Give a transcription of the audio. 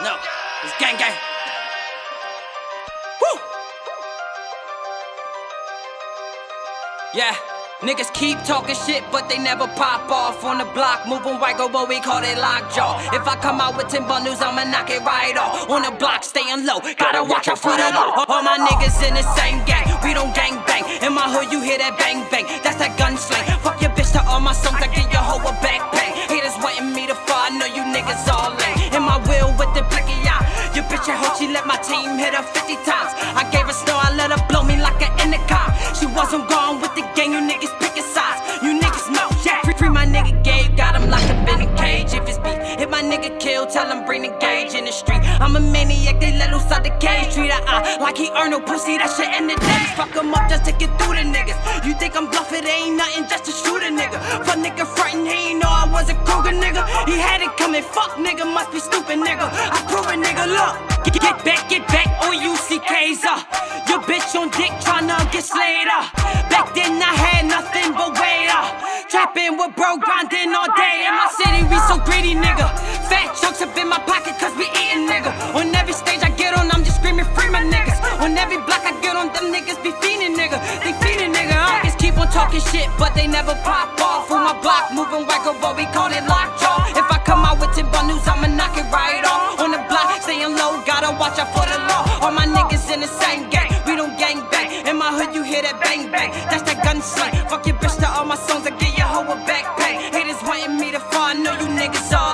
No, it's gang gang. Woo! Yeah. Niggas keep talking shit, but they never pop off on the block. Moving white, go, but we call it lockjaw. If I come out with 10 bundles, I'ma knock it right off. On the block, staying low, gotta watch out for the low. All my niggas in the same gang, we don't gang bang. In my hood, you hear that bang bang, she let my team hit her 50 times. I gave her snow, I let her blow me like an intercom. She wasn't gone with the gang, you niggas picking sides. You niggas know, yeah. Free, free my nigga Gabe, got him locked up in a cage. If it's beef, hit my nigga kill, tell him bring the gauge in the street. I'm a maniac, they let loose out the cage. Treat a eye uh, like he earned no pussy, that shit in the days. Fuck him up just to get through the niggas. You think I'm bluffing, it ain't nothing just to shoot a nigga. Fuck nigga frontin', he ain't know I was a Kruger nigga. He had it coming, fuck nigga, must be stupid nigga. I prove it, nigga, look. Get, get back, get back, or you see K's up. Your bitch on dick tryna get slayed up. Back then I had nothing but weight up. Trapping with bro, grinding all day. In my city, we so greedy, nigga. Fat chunks up in my pocket, cause we eating, nigga. On every stage I get on, I'm just screaming, free my niggas. On every block I get on, them niggas be fiending, nigga. They fiending, nigga. I just keep on talking shit, but they never pop off. On my block, moving wacko, but we call it watch out for the law. All my niggas in the same gang, we don't gang bang. In my hood, you hear that bang bang. That's that gun slang. Fuck your bitch to all my songs, I get your hoe a back pain. Haters wanting me to fall, I know you niggas all.